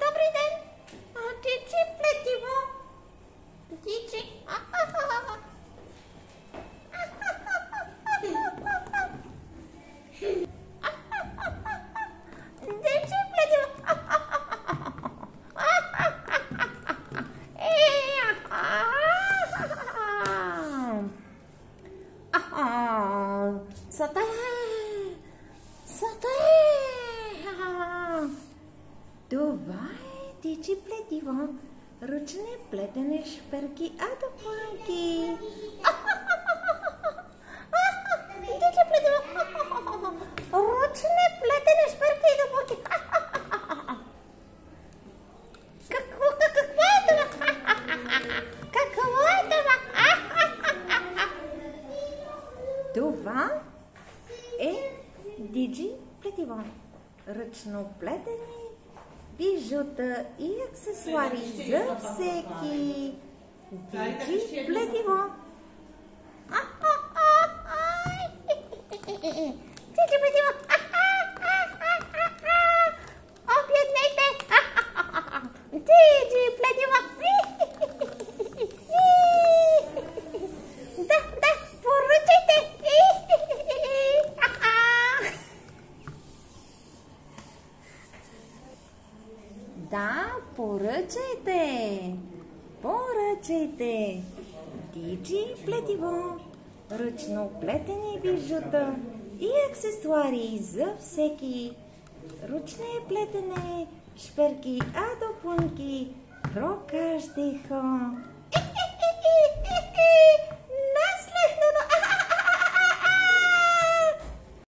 Dobry A Dzieci pletiwo. Dzieci. Só tá Това е дичи плетиво. Ръчне плетене шперки адопанки. Дичи плетиво. Ръчне плетене шперки адопанки. Какво, какво е това? Какво е това? Това е диджи плетиво. Ръчно плетени бижута и аксесуари за всеки. Диджи плетиво. Диджи плетиво. Обеднете. Диджи плетиво. Да, да, поръчайте. Да, поръчайте! Поръчайте! Диджи плетиво, ръчно плетени бижута и аксесуари за всеки. Ручне плетене, шперки, адопунки, про каждый